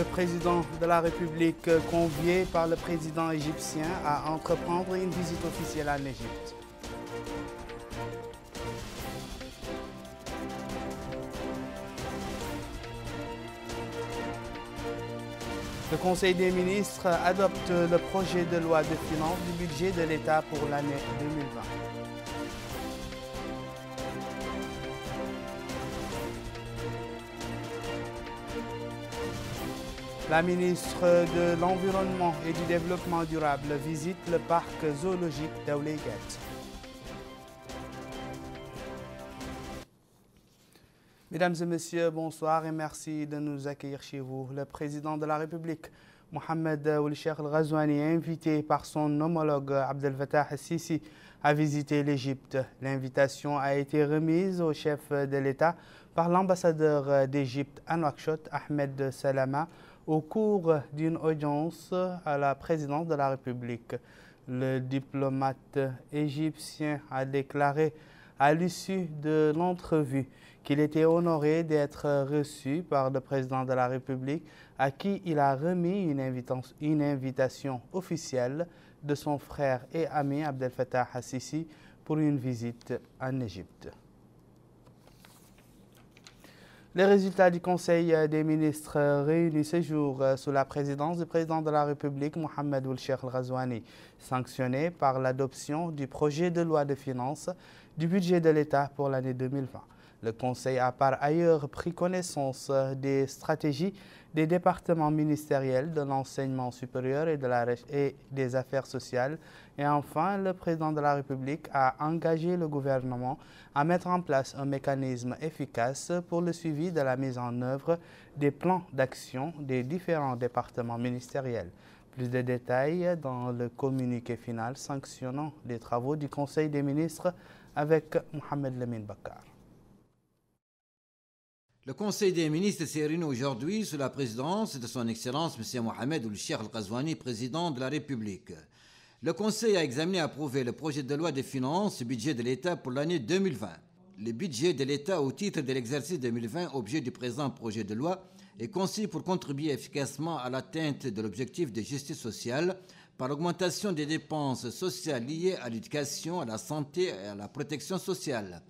Le président de la République convié par le président égyptien à entreprendre une visite officielle en Égypte. Le Conseil des ministres adopte le projet de loi de finances du budget de l'État pour l'année 2020. La ministre de l'Environnement et du Développement durable visite le parc zoologique d'Aouléguet. Mesdames et messieurs, bonsoir et merci de nous accueillir chez vous. Le président de la République, Mohamed Oulichek El-Ghazouani, invité par son homologue Abdel Fattah Sisi à visiter l'Égypte. L'invitation a été remise au chef de l'État par l'ambassadeur d'Égypte à Nouakchott, Ahmed Salama, au cours d'une audience à la présidence de la République. Le diplomate égyptien a déclaré à l'issue de l'entrevue qu'il était honoré d'être reçu par le président de la République à qui il a remis une, invitation, officielle de son frère et ami Abdel Fattah Hassisi pour une visite en Égypte. Les résultats du Conseil des ministres réunis ce jour sous la présidence du président de la République, Mohamed Oulcheikh El-Ghazouani, sanctionné par l'adoption du projet de loi de finances du budget de l'État pour l'année 2020. Le Conseil a par ailleurs pris connaissance des stratégies des départements ministériels de l'enseignement supérieur et, des affaires sociales. Et enfin, le président de la République a engagé le gouvernement à mettre en place un mécanisme efficace pour le suivi de la mise en œuvre des plans d'action des différents départements ministériels. Plus de détails dans le communiqué final sanctionnant les travaux du Conseil des ministres avec Mohamed Lamine Bakar. Le Conseil des ministres s'est réuni aujourd'hui sous la présidence de son Excellence M. Mohamed Oul-Sheikh Al-Ghazouani, président de la République. Le Conseil a examiné et approuvé le projet de loi des finances, budget de l'État pour l'année 2020. Le budget de l'État au titre de l'exercice 2020, objet du présent projet de loi, est conçu pour contribuer efficacement à l'atteinte de l'objectif de justice sociale par l'augmentation des dépenses sociales liées à l'éducation, à la santé et à la protection sociale.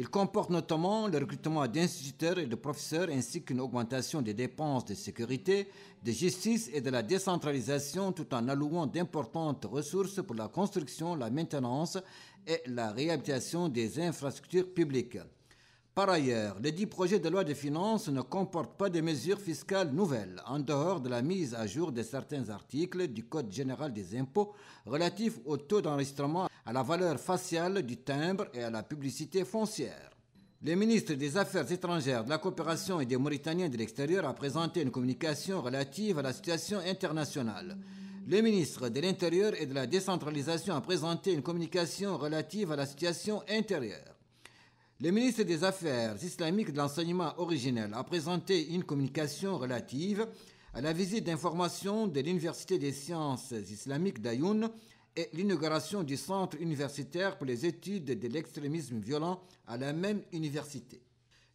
Il comporte notamment le recrutement d'instituteurs et de professeurs ainsi qu'une augmentation des dépenses de sécurité, de justice et de la décentralisation tout en allouant d'importantes ressources pour la construction, la maintenance et la réhabilitation des infrastructures publiques. Par ailleurs, le dit projet de loi de finances ne comporte pas de mesures fiscales nouvelles, en dehors de la mise à jour de certains articles du Code général des impôts relatifs au taux d'enregistrement, à la valeur faciale du timbre et à la publicité foncière. Le ministre des Affaires étrangères, de la coopération et des Mauritaniens de l'extérieur a présenté une communication relative à la situation internationale. Le ministre de l'Intérieur et de la décentralisation a présenté une communication relative à la situation intérieure. Le ministre des Affaires islamiques de l'enseignement originel a présenté une communication relative à la visite d'information de l'Université des sciences islamiques d'Ayoun et l'inauguration du centre universitaire pour les études de l'extrémisme violent à la même université.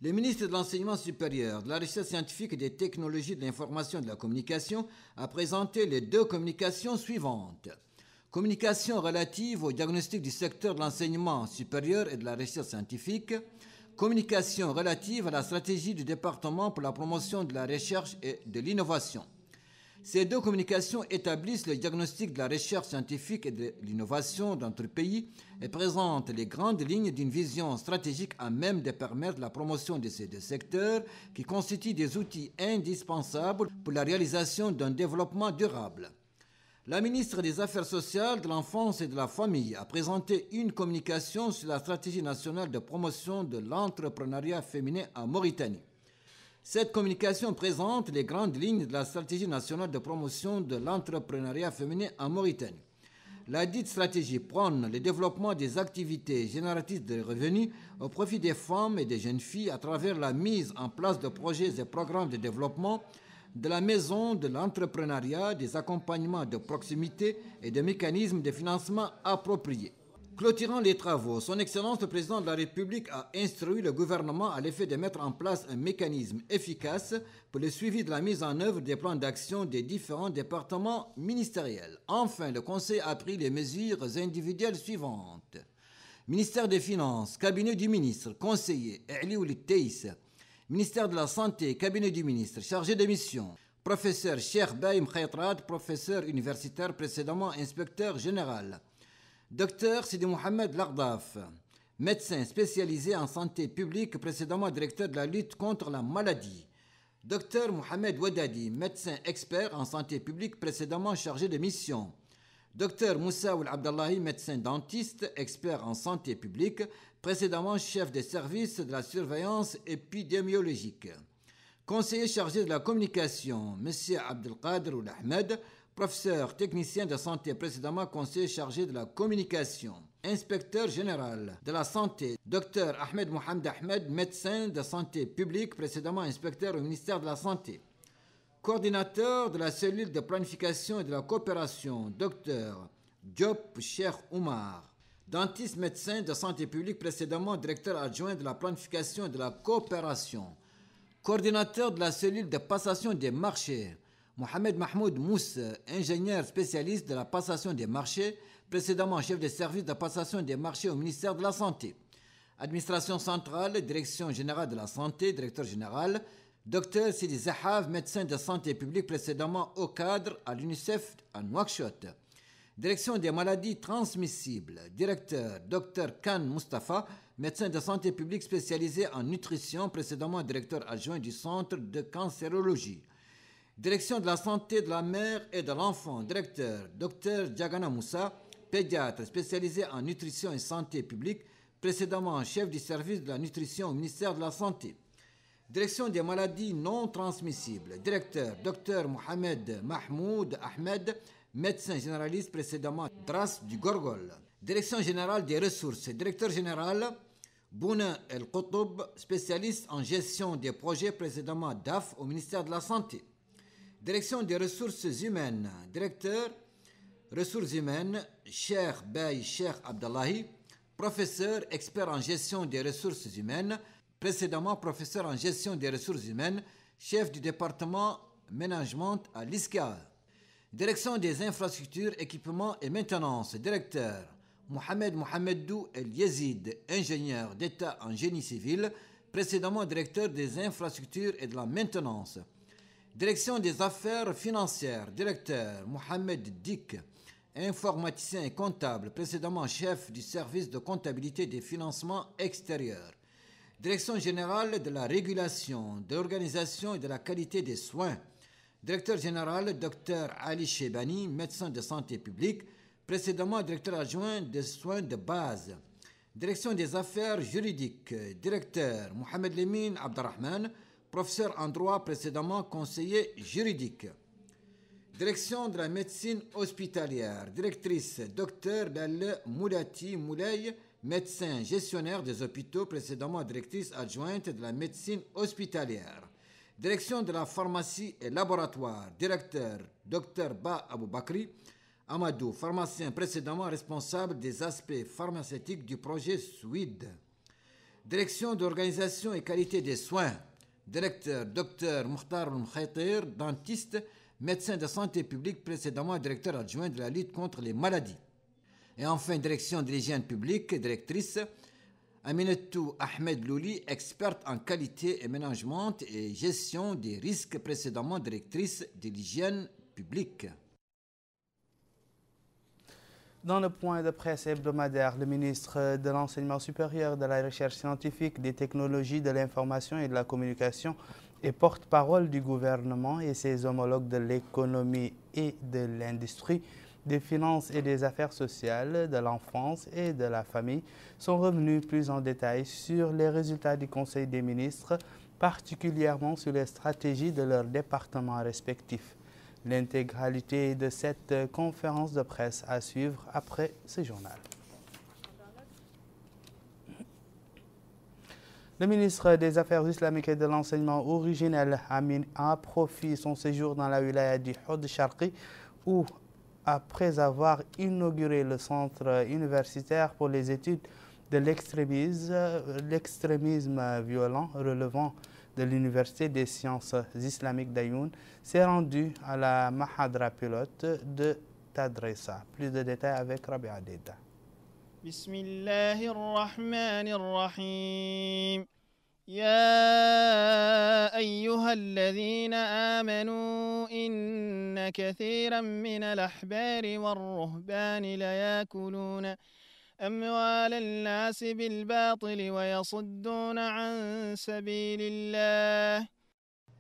Le ministre de l'Enseignement supérieur, de la Recherche scientifique et des technologies de l'information et de la communication a présenté les deux communications suivantes. Communication relative au diagnostic du secteur de l'enseignement supérieur et de la recherche scientifique. Communication relative à la stratégie du département pour la promotion de la recherche et de l'innovation. Ces deux communications établissent le diagnostic de la recherche scientifique et de l'innovation dans notre pays et présentent les grandes lignes d'une vision stratégique à même de permettre la promotion de ces deux secteurs qui constituent des outils indispensables pour la réalisation d'un développement durable. La ministre des Affaires sociales, de l'enfance et de la famille a présenté une communication sur la stratégie nationale de promotion de l'entrepreneuriat féminin en Mauritanie. Cette communication présente les grandes lignes de la stratégie nationale de promotion de l'entrepreneuriat féminin en Mauritanie. La dite stratégie prône le développement des activités génératrices de revenus au profit des femmes et des jeunes filles à travers la mise en place de projets et programmes de développement de la maison de l'entrepreneuriat, des accompagnements de proximité et des mécanismes de financement appropriés. Clôturant les travaux, Son Excellence le Président de la République a instruit le gouvernement à l'effet de mettre en place un mécanisme efficace pour le suivi de la mise en œuvre des plans d'action des différents départements ministériels. Enfin, le Conseil a pris les mesures individuelles suivantes. Ministère des Finances, cabinet du ministre, conseiller, Ali Teis. Ministère de la Santé, cabinet du ministre, chargé de mission, professeur Cheikh Baïm Khaytrat, professeur universitaire précédemment inspecteur général. Docteur Sidi Mohamed Lagdaf, médecin spécialisé en santé publique, précédemment directeur de la lutte contre la maladie. Docteur Mohamed Wadadi, médecin expert en santé publique, précédemment chargé de mission. Docteur Moussa Abdallahi, médecin dentiste, expert en santé publique, précédemment chef des services de la surveillance épidémiologique. Conseiller chargé de la communication, M. Abdelkader Ahmed, professeur technicien de santé, précédemment conseiller chargé de la communication, inspecteur général de la santé, Dr Ahmed Mohamed Ahmed, médecin de santé publique, précédemment inspecteur au ministère de la Santé, coordinateur de la cellule de planification et de la coopération, Dr Diop Cheikh Oumar, dentiste médecin de santé publique, précédemment directeur adjoint de la planification et de la coopération, coordinateur de la cellule de passation des marchés, Mohamed Mahmoud Mouss, ingénieur spécialiste de la passation des marchés, précédemment chef de service de passation des marchés au ministère de la Santé. Administration centrale, direction générale de la santé, directeur général, Dr Sidi Zahav, médecin de santé publique, précédemment au cadre à l'UNICEF à Nouakchott. Direction des maladies transmissibles, directeur Dr Khan Mustafa, médecin de santé publique spécialisé en nutrition, précédemment directeur adjoint du centre de cancérologie. Direction de la santé de la mère et de l'enfant, directeur Dr Diagana Moussa, pédiatre spécialisé en nutrition et santé publique, précédemment chef du service de la nutrition au ministère de la Santé. Direction des maladies non transmissibles, directeur Dr Mohamed Mahmoud Ahmed, médecin généraliste précédemment Dras du Gorgol. Direction générale des ressources, directeur général Bouna El Qutb, spécialiste en gestion des projets précédemment DAF au ministère de la Santé. Direction des ressources humaines, directeur ressources humaines, Cheikh Bay Cheikh Abdallahi, professeur expert en gestion des ressources humaines, précédemment professeur en gestion des ressources humaines, chef du département management à l'ISCA. Direction des infrastructures, équipements et maintenance, directeur Mohamed Mohamedou El Yazid, ingénieur d'État en génie civil, précédemment directeur des infrastructures et de la maintenance. Direction des affaires financières, directeur Mohamed Dik, informaticien et comptable, précédemment chef du service de comptabilité des financements extérieurs. Direction générale de la régulation, de l'organisation et de la qualité des soins. Directeur général, Dr Ali Shebani, médecin de santé publique, précédemment directeur adjoint des soins de base. Direction des affaires juridiques, directeur Mohamed Lemine Abdarrahman, professeur en droit précédemment conseiller juridique. Direction de la médecine hospitalière, directrice Dr Lal Moulati Moulay, médecin gestionnaire des hôpitaux, précédemment directrice adjointe de la médecine hospitalière. Direction de la pharmacie et laboratoire, directeur Dr Ba Bakri Amadou, pharmacien précédemment responsable des aspects pharmaceutiques du projet SWID. Direction d'organisation et qualité des soins, directeur Dr Mukhtar Mkhaitir, dentiste, médecin de santé publique, précédemment directeur adjoint de la lutte contre les maladies. Et enfin, direction de l'hygiène publique, directrice Aminatou Ahmed Louli, experte en qualité et management et gestion des risques, précédemment directrice de l'hygiène publique. Dans le point de presse hebdomadaire, le ministre de l'Enseignement supérieur, de la Recherche scientifique, des technologies de l'information et de la communication et porte-parole du gouvernement et ses homologues de l'économie et de l'industrie, des finances et des affaires sociales, de l'enfance et de la famille sont revenus plus en détail sur les résultats du Conseil des ministres, particulièrement sur les stratégies de leurs départements respectifs. L'intégralité de cette conférence de presse à suivre après ce journal. Le ministre des Affaires islamiques et de l'enseignement originel Amin a profité son séjour dans la wilaya du Hod Sharqi où après avoir inauguré le centre universitaire pour les études de l'extrémisme violent relevant de l'Université des sciences islamiques d'Ayoun, s'est rendu à la Mahadra pilote de Tadressa. Plus de détails avec Rabi Adeda. يا أيها الذين آمنوا إن كثيرا من الأحبار والرهبان ليأكلون أموال الناس بالباطل ويصدون عن سبيل الله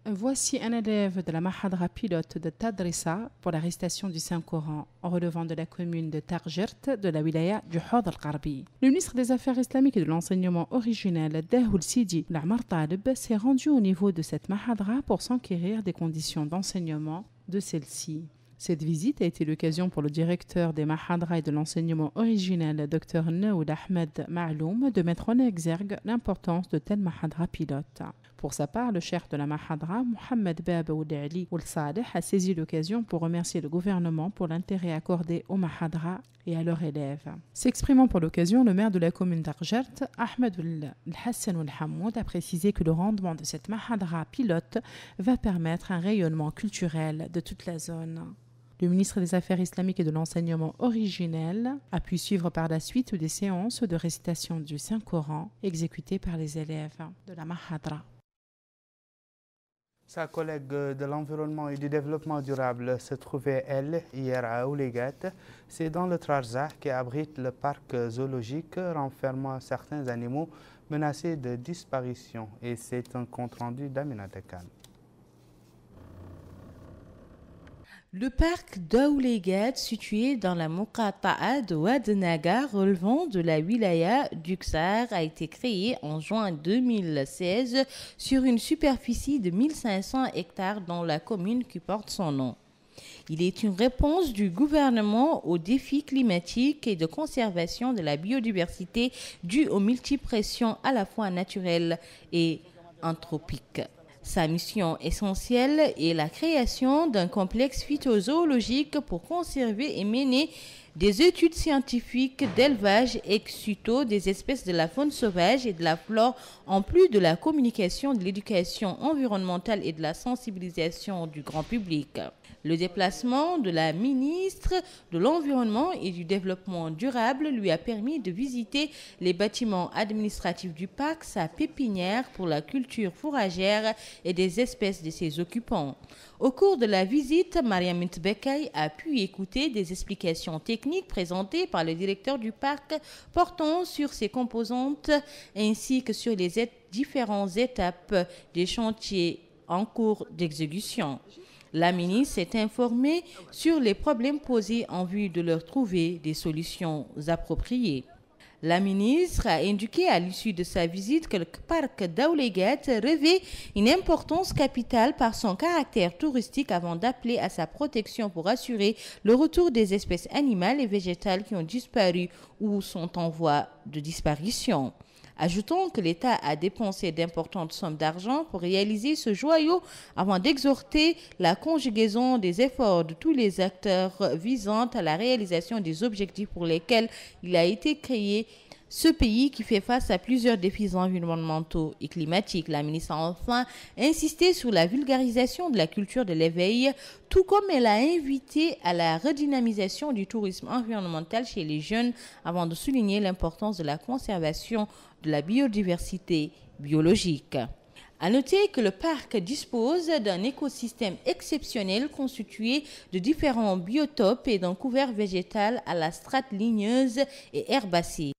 Voici un élève de la Mahadra pilote de Tadrissa pour l'arrestation du Saint-Coran relevant de la commune de Tarjert de la wilaya du Hod al-Qarbi. Le ministre des Affaires islamiques et de l'enseignement originel, Dahoul Sidi Lamar Talib, s'est rendu au niveau de cette Mahadra pour s'enquérir des conditions d'enseignement de celle-ci. Cette visite a été l'occasion pour le directeur des Mahadra et de l'enseignement originel, Dr Naoud Ahmed Ma'loum, de mettre en exergue l'importance de tels Mahadra pilotes. Pour sa part, le chef de la Mahadra, Mohamed Bab Oudali Saleh, a saisi l'occasion pour remercier le gouvernement pour l'intérêt accordé aux Mahadra et à leurs élèves. S'exprimant pour l'occasion, le maire de la commune d'Arjert, Ahmed Hassan Hamoud, a précisé que le rendement de cette Mahadra pilote va permettre un rayonnement culturel de toute la zone. Le ministre des Affaires islamiques et de l'enseignement originel a pu suivre par la suite des séances de récitation du Saint-Coran exécutées par les élèves de la Mahadra. Sa collègue de l'environnement et du développement durable se trouvait, elle, hier à Ouligat. C'est dans le Trarza qui abrite le parc zoologique renfermant certains animaux menacés de disparition. Et c'est un compte-rendu d'Aminata Khan. Le parc d'Aoulegat, situé dans la Muqata'a de Wadnaga, relevant de la wilaya d'Uxar, a été créé en juin 2016 sur une superficie de 1500 hectares dans la commune qui porte son nom. Il est une réponse du gouvernement aux défis climatiques et de conservation de la biodiversité dus aux multipressions à la fois naturelles et anthropiques. Sa mission essentielle est la création d'un complexe phytozoologique pour conserver et mener des études scientifiques d'élevage ex des espèces de la faune sauvage et de la flore, en plus de la communication, de l'éducation environnementale et de la sensibilisation du grand public. Le déplacement de la ministre de l'Environnement et du Développement durable lui a permis de visiter les bâtiments administratifs du parc, sa pépinière pour la culture fourragère et des espèces de ses occupants. Au cours de la visite, Mariam Bekay a pu écouter des explications techniques présentées par le directeur du parc portant sur ses composantes ainsi que sur les différentes étapes des chantiers en cours d'exécution. La ministre s'est informée sur les problèmes posés en vue de leur trouver des solutions appropriées. La ministre a indiqué à l'issue de sa visite que le parc d'Aulegat revêt une importance capitale par son caractère touristique avant d'appeler à sa protection pour assurer le retour des espèces animales et végétales qui ont disparu ou sont en voie de disparition. Ajoutons que l'État a dépensé d'importantes sommes d'argent pour réaliser ce joyau avant d'exhorter la conjugaison des efforts de tous les acteurs visant à la réalisation des objectifs pour lesquels il a été créé ce pays qui fait face à plusieurs défis environnementaux et climatiques. La ministre a enfin insisté sur la vulgarisation de la culture de l'éveil, tout comme elle a invité à la redynamisation du tourisme environnemental chez les jeunes avant de souligner l'importance de la conservation de la biodiversité biologique. À noter que le parc dispose d'un écosystème exceptionnel constitué de différents biotopes et d'un couvert végétal à la strate ligneuse et herbacée.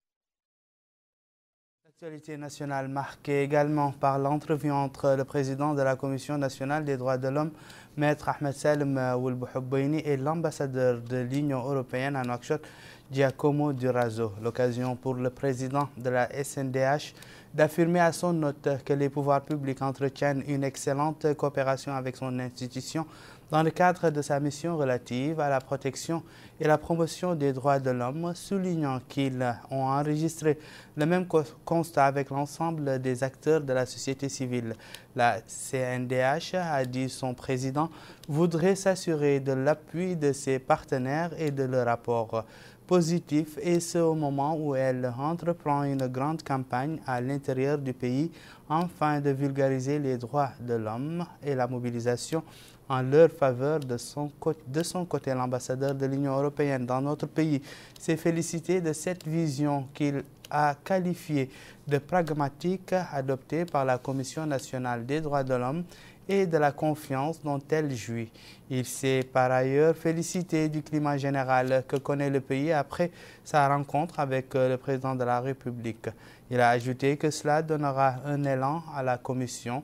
L'actualité nationale marquée également par l'entrevue entre le président de la Commission nationale des droits de l'homme, Maître Ahmed Salem Oulbouhoubaini, et l'ambassadeur de l'Union européenne à Nouakchott, Giacomo Durazo. L'occasion pour le président de la SNDH d'affirmer à son note que les pouvoirs publics entretiennent une excellente coopération avec son institution dans le cadre de sa mission relative à la protection et la promotion des droits de l'homme, soulignant qu'ils ont enregistré le même constat avec l'ensemble des acteurs de la société civile. La CNDH, a dit son président, voudrait s'assurer de l'appui de ses partenaires et de leur rapport positif et ce au moment où elle entreprend une grande campagne à l'intérieur du pays afin de vulgariser les droits de l'homme et la mobilisation en leur faveur de son, de son côté. L'ambassadeur de l'Union européenne dans notre pays s'est félicité de cette vision qu'il a qualifiée de pragmatique adoptée par la Commission nationale des droits de l'homme et de la confiance dont elle jouit. Il s'est par ailleurs félicité du climat général que connaît le pays après sa rencontre avec le président de la République. Il a ajouté que cela donnera un élan à la Commission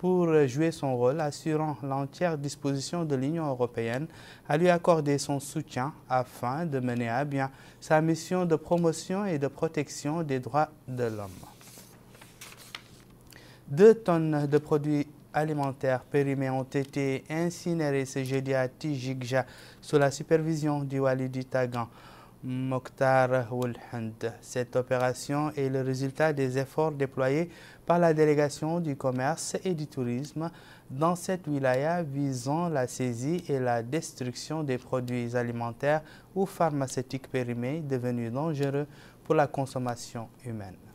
pour jouer son rôle, assurant l'entière disposition de l'Union européenne à lui accorder son soutien afin de mener à bien sa mission de promotion et de protection des droits de l'homme. Deux tonnes de produits alimentaires périmés ont été incinérés ce jeudi à Tijigja sous la supervision du Walidi Tagan. Mokhtar Wulhand. Cette opération est le résultat des efforts déployés par la délégation du commerce et du tourisme dans cette wilaya visant la saisie et la destruction des produits alimentaires ou pharmaceutiques périmés devenus dangereux pour la consommation humaine.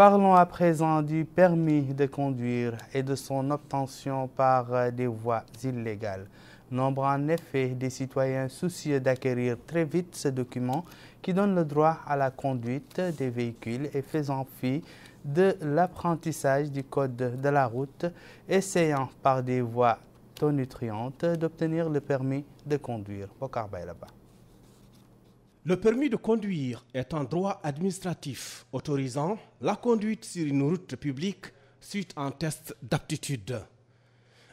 Parlons à présent du permis de conduire et de son obtention par des voies illégales. Nombre en effet des citoyens soucieux d'acquérir très vite ce document qui donne le droit à la conduite des véhicules et faisant fi de l'apprentissage du code de la route, essayant par des voies tonitruantes d'obtenir le permis de conduire. Le permis de conduire est un droit administratif autorisant la conduite sur une route publique suite à un test d'aptitude.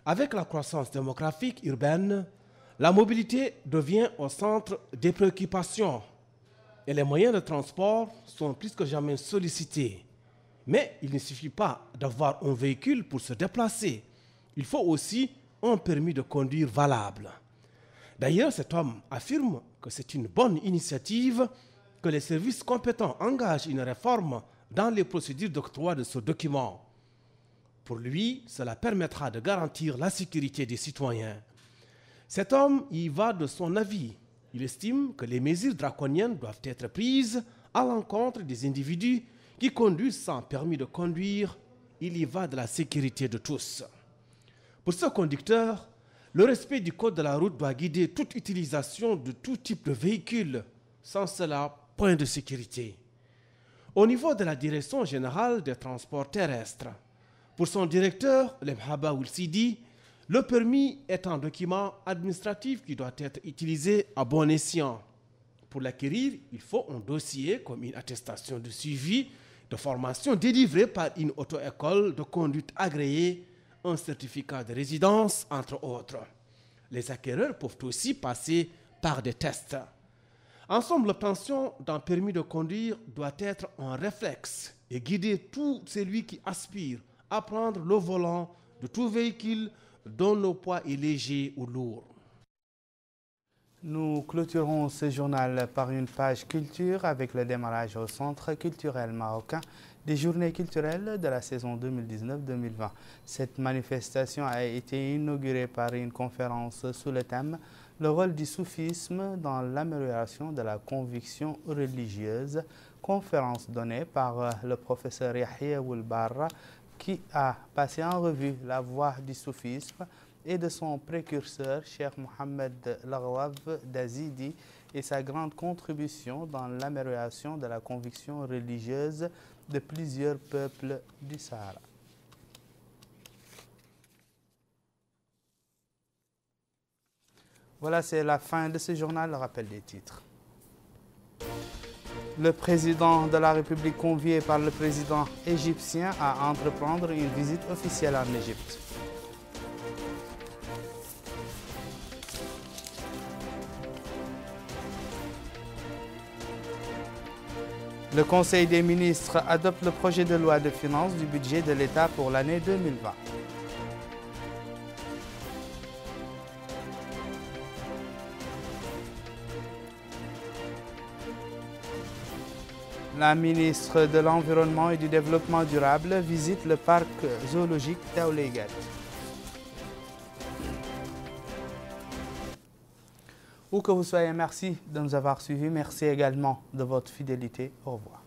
Avec la croissance démographique urbaine, la mobilité devient au centre des préoccupations et les moyens de transport sont plus que jamais sollicités. Mais il ne suffit pas d'avoir un véhicule pour se déplacer. Il faut aussi un permis de conduire valable. D'ailleurs, cet homme affirme que c'est une bonne initiative que les services compétents engagent une réforme dans les procédures d'octroi de ce document. Pour lui, cela permettra de garantir la sécurité des citoyens. Cet homme y va de son avis. Il estime que les mesures draconiennes doivent être prises à l'encontre des individus qui conduisent sans permis de conduire. Il y va de la sécurité de tous. Pour ce conducteur, le respect du code de la route doit guider toute utilisation de tout type de véhicule. Sans cela, point de sécurité. Au niveau de la Direction générale des transports terrestres, pour son directeur, Lemhaba Sidi, le permis est un document administratif qui doit être utilisé à bon escient. Pour l'acquérir, il faut un dossier comme une attestation de suivi de formation délivrée par une auto-école de conduite agréée, un certificat de résidence, entre autres. Les acquéreurs peuvent aussi passer par des tests. En somme, l'obtention d'un permis de conduire doit être un réflexe et guider tout celui qui aspire à prendre le volant de tout véhicule dont le poids est léger ou lourd. Nous clôturons ce journal par une page culture avec le démarrage au Centre culturel marocain des journées culturelles de la saison 2019-2020. Cette manifestation a été inaugurée par une conférence sous le thème Le rôle du soufisme dans l'amélioration de la conviction religieuse, conférence donnée par le professeur Yahya Woulbarra, qui a passé en revue la voie du soufisme et de son précurseur, Cheikh Mohamed Lagwav d'Azidi, et sa grande contribution dans l'amélioration de la conviction religieuse de plusieurs peuples du Sahara. Voilà, c'est la fin de ce journal, rappel des titres le président de la République convié par le président égyptien à entreprendre une visite officielle en Égypte. Le Conseil des ministres adopte le projet de loi de finances du budget de l'État pour l'année 2020. La ministre de l'Environnement et du Développement durable visite le parc zoologique d'Aoulégat. Que vous soyez, merci de nous avoir suivis. Merci également de votre fidélité. Au revoir.